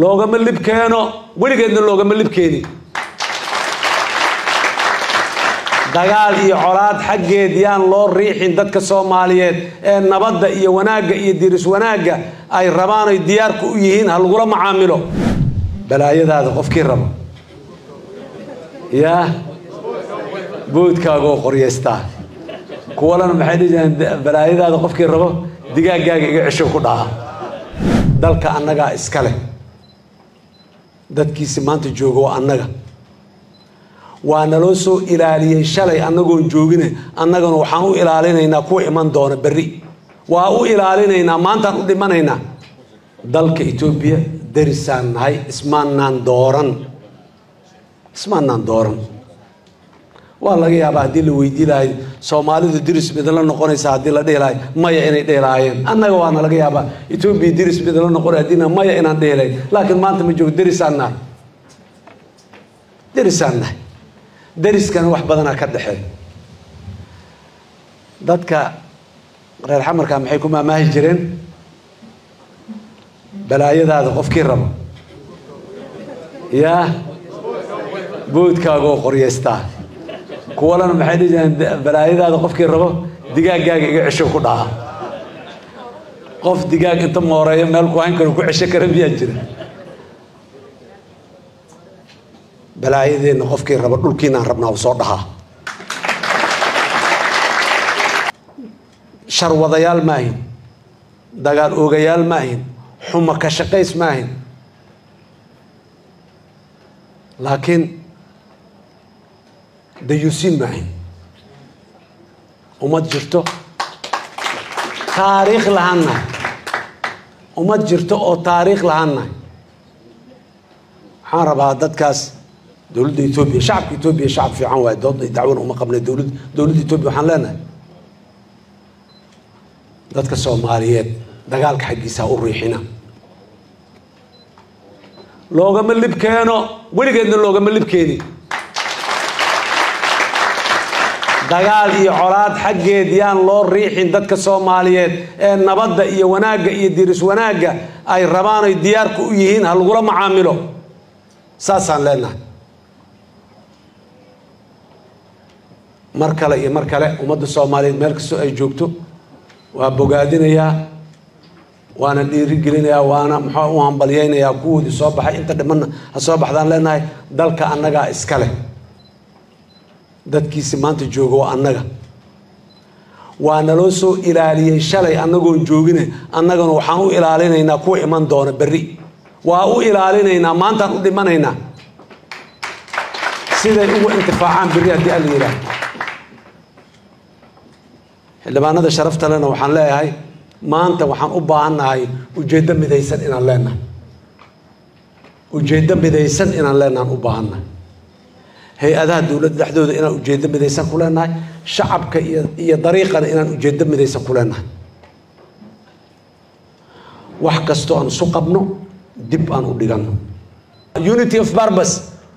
loogama lib keeno weligeedna loogama lib keeni dagaal iyo colaad xaggeed yaan loo riixin dadka soomaaliyeed ee nabadda iyo wanaagga iyo diris wanaagga ay rabaan ay diyaarku u yihiin ha lagula macaamilo balaayadaada qofkii rabo yaa boodkaagoo qoryaystaa kuwalana maxay jireen balaayadaada qofkii rabo digaaggaaga iga cesho ku dhaca dalka annagaa iska leh dadkiisi maanta jooga waa annaga. Waa naloo soo ilaaliyey shalay annagoon joogine annagana waxaan u ilaalinaynaa kuwa iman doona berri. Waa u ilaalinaynaa maantaan u dhimanaynaa. Dalka etoobiya darisaan nahay ismaanaan dooran. Ismaanaan dooran waa laga yaabaa haddii la weydii lahay soomaalidu diris midla noqonaysa haddii la dhihi maya inay dhihi lahaayeen annaga waana laga yaabaa etoobiya diris midla noqon haddiina maya inaan lahay laakiin maanta ma joogo derisaan nahay. Derisaan nahay. Deriskana wax badanaa ka dhexeey dadka reer xamarka maxay ku maamaahi jireen? Balaayadaada qofkii rabo. Yaa boodkaagoo qoryaystaa kuwalana maxay dhihi balaayadaada qofkii rabo digaaggaaga iga cesho ku dhaca qof digaag inta mooreeyo meel ku karo ku cesho kara miyaa jira? Balaayadeenna qofkii rabo dhulkiinaan rabnaa u soo dhahaa. Sharwadayaal maahin dagaal oogayaal maahin xuma ka shaqays maahin laakiin dayuusiin maahin ummad jirto? Taariikh lahaannahay ummad jirto oo taariikh lahaannahay waxaan rabaa dadkaas dowladda etoobiya shacabka etoobiya shacab fiican waaye. Dood dacwana uma qabnay dowlad dowladda etoobiya waxaan leenahay. Dadka soomaaliyeed dagaalka xaggiisa u riixina. Loogama lib keeno weligeedna loogama lib dagaal iyo colaad xaggeed yaan loo riixin dadka soomaaliyeed ee nabadda iyo wanaagga iyo diris wanaagga ay rabaan ay diyaarku u yihiin ha lagula macaamilo. Saasaan leenahay. Mar kale iyo mar kale ummadda soomaaliyeed meel kastoo ay joogto waa bogaadinayaa waana dhiirigelinayaa waana muxuu u hambalyaynayaa kuwoodii soo baxay. Inta dhimanna ha soo baxdaan leenahay dalka annagaa iska leh dadkiisi maanta jooga waa annaga. Waa naloo soo ilaaliyey shalay annagoon joogine annagana waxaan u ilaalinaynaa kuwa iman doona berri. Waa u ilaalinaynaa maantaan u dhimanaynaa. Siday ugu intifaacaan berri haddii alla yidhaah xildhibaanada sharafta lena waxaan leeyahay maanta waxaan u baahannahay ujeeddo midaysan inaan leenahay ujeeddo midaysan inaan leenahan u baahannahay hay'adaha dowladda dhexdooda inaan ujeeddo midaysan ku leenahay. Shacabka iyo dariiqana inaan ujeeddo midaysan ku leenahay. Wax kastoo aan isu qabno dib aan u dhiganno. Unity of barbas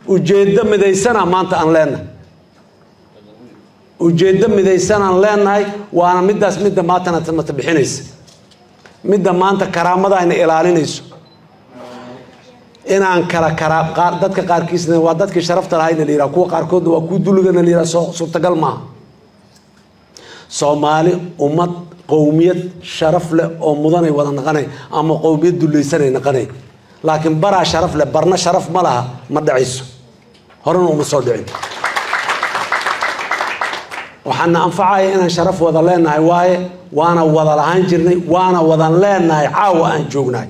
ujeeddo midaysana maanta aan leenahay. Ujeeddo midaysanaan leenahay waana middaas midda maantana mata midda maanta karaamadaayna ilaalinayso inaan kala karaa dadka qaarkiisna waa dadkii sharafta lahayna la yidhaha kuwa qaarkoodna waa kuwa duligana la yidhaha soo suurtagal maaha. Soomaali ummad qowmiyad sharaf leh oo mudanay wada naqanay ama qowmiyad dulaysanay naqanay. Laakiin baraa sharaf leh barna sharaf ma laha ma dhacayso horena uma soo dhicin. Waxaana anfacaya inaan sharaf wada leenahay waaye waana wada lahaan jirnay waana wadan leenahay caawa aan joognahay